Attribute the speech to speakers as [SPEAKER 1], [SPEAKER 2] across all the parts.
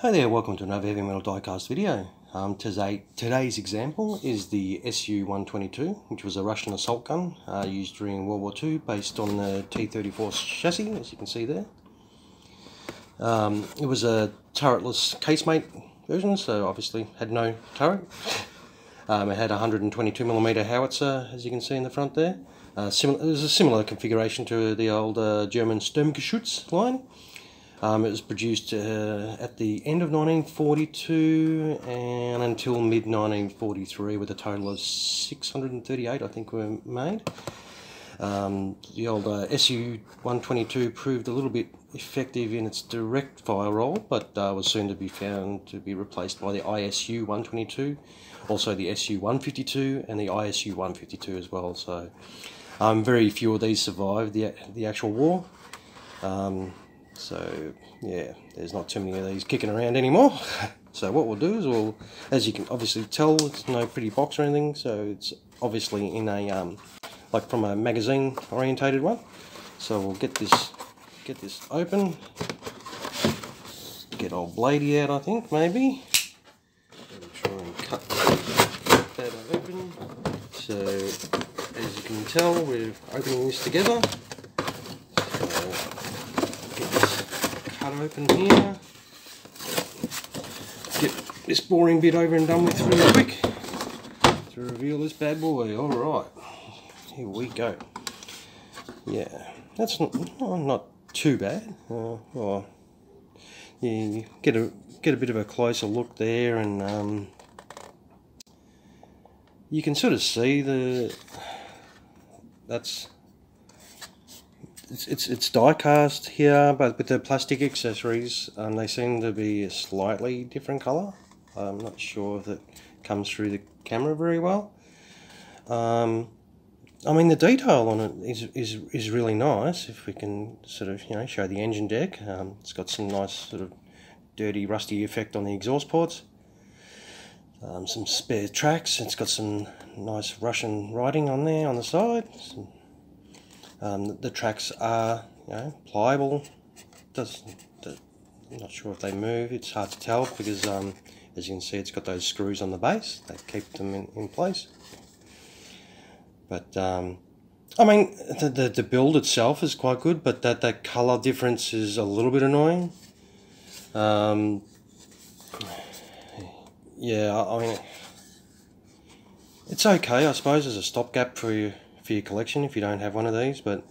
[SPEAKER 1] Hi there, welcome to another heavy metal diecast video. Um, today, today's example is the SU-122, which was a Russian assault gun uh, used during World War II, based on the T-34 chassis, as you can see there. Um, it was a turretless casemate version, so obviously had no turret. Um, it had a 122mm howitzer, as you can see in the front there. Uh, it was a similar configuration to the old uh, German Sturmgeschütz line. Um, it was produced uh, at the end of 1942 and until mid 1943, with a total of 638, I think, were made. Um, the old uh, SU 122 proved a little bit effective in its direct fire role, but uh, was soon to be found to be replaced by the ISU 122, also the SU 152, and the ISU 152 as well. So, um, very few of these survived the, the actual war. Um, so yeah, there's not too many of these kicking around anymore. so what we'll do is we'll, as you can obviously tell, it's no pretty box or anything. So it's obviously in a um, like from a magazine orientated one. So we'll get this get this open. Get old Bladey out, I think maybe. Try and cut that open. So as you can tell, we're opening this together. cut open here. Get this boring bit over and done with really quick to reveal this bad boy. Alright, here we go. Yeah, that's not, not too bad. Uh, well, yeah, get a get a bit of a closer look there, and um, you can sort of see the that's it's, it's, it's die cast here, but with the plastic accessories, um, they seem to be a slightly different colour. I'm not sure if it comes through the camera very well. Um, I mean, the detail on it is, is, is really nice. If we can sort of, you know, show the engine deck. Um, it's got some nice sort of dirty, rusty effect on the exhaust ports. Um, some spare tracks. It's got some nice Russian writing on there on the side. Some um, the tracks are you know, pliable. Does I'm not sure if they move. It's hard to tell because um, as you can see, it's got those screws on the base that keep them in, in place. But um, I mean, the, the, the build itself is quite good, but that that color difference is a little bit annoying. Um, yeah, I mean, it's okay, I suppose, as a stopgap for you for your collection if you don't have one of these, but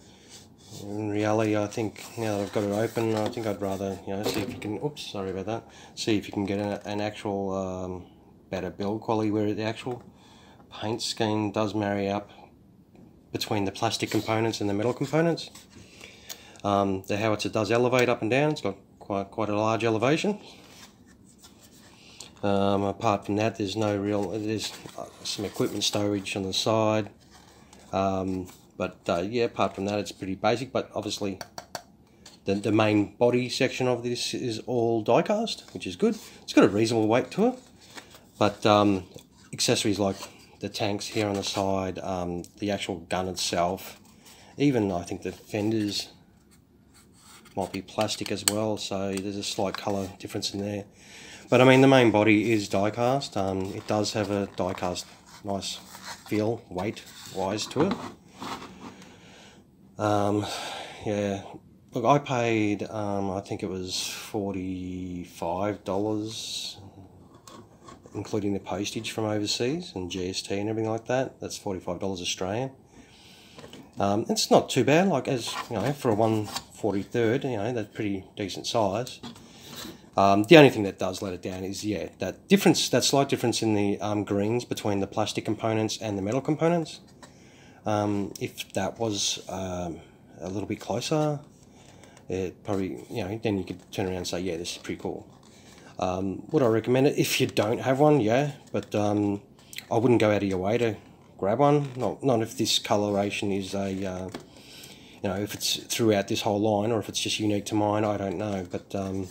[SPEAKER 1] in reality, I think now that I've got it open, I think I'd rather, you know, see if you can, oops, sorry about that, see if you can get a, an actual um, better build quality where the actual paint scheme does marry up between the plastic components and the metal components. Um, the howitzer does elevate up and down, it's got quite, quite a large elevation. Um, apart from that, there's no real, there's some equipment storage on the side, um, but uh, yeah, apart from that, it's pretty basic. But obviously, the, the main body section of this is all die-cast, which is good. It's got a reasonable weight to it. But um, accessories like the tanks here on the side, um, the actual gun itself, even I think the fenders might be plastic as well, so there's a slight colour difference in there. But I mean, the main body is die-cast. Um, it does have a die-cast nice feel weight wise to it. Um, yeah, look, I paid, um, I think it was $45, including the postage from overseas and GST and everything like that. That's $45 Australian. Um, it's not too bad, like as, you know, for a 143rd, you know, that's pretty decent size. Um, the only thing that does let it down is, yeah, that difference, that slight difference in the um, greens between the plastic components and the metal components. Um, if that was um, a little bit closer, it probably, you know, then you could turn around and say, yeah, this is pretty cool. Um, would I recommend it? If you don't have one, yeah, but um, I wouldn't go out of your way to grab one. Not, not if this coloration is a, uh, you know, if it's throughout this whole line or if it's just unique to mine, I don't know. But um,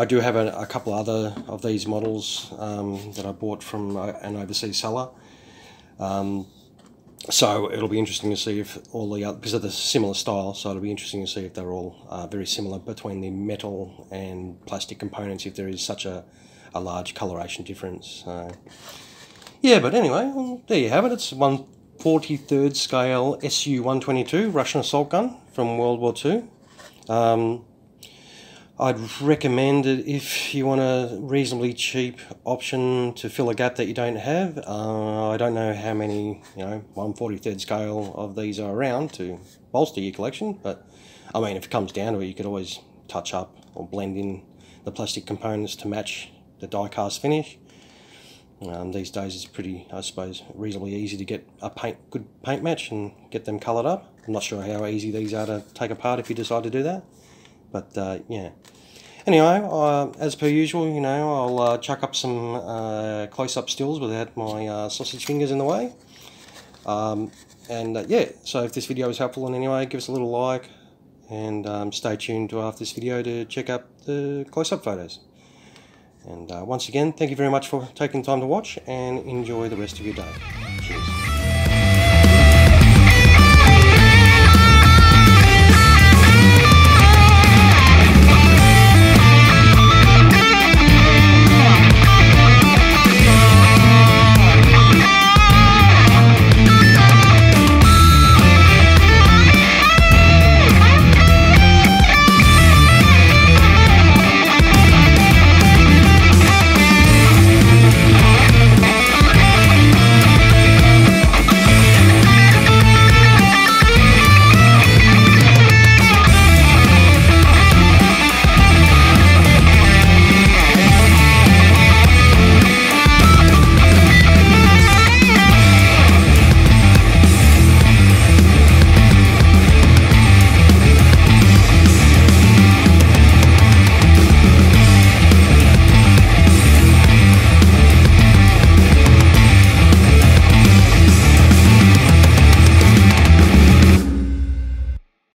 [SPEAKER 1] I do have a, a couple other of these models um, that I bought from an overseas seller. Um, so it'll be interesting to see if all the other, because of the similar style, so it'll be interesting to see if they're all uh, very similar between the metal and plastic components, if there is such a, a large coloration difference. Yeah, but anyway, well, there you have it. It's 143rd scale SU-122 Russian assault gun from World War II. Um, I'd recommend it if you want a reasonably cheap option to fill a gap that you don't have. Uh, I don't know how many, you know, 143rd scale of these are around to bolster your collection, but I mean, if it comes down to it, you could always touch up or blend in the plastic components to match the die cast finish. Um, these days it's pretty, I suppose, reasonably easy to get a paint good paint match and get them coloured up. I'm not sure how easy these are to take apart if you decide to do that. But uh, yeah. Anyway, uh, as per usual, you know, I'll uh, chuck up some uh, close-up stills without my uh, sausage fingers in the way. Um, and uh, yeah, so if this video was helpful in any way, give us a little like. And um, stay tuned to after this video to check out the close-up photos. And once again, thank you very much for taking time to watch and enjoy the rest of your day. Cheers.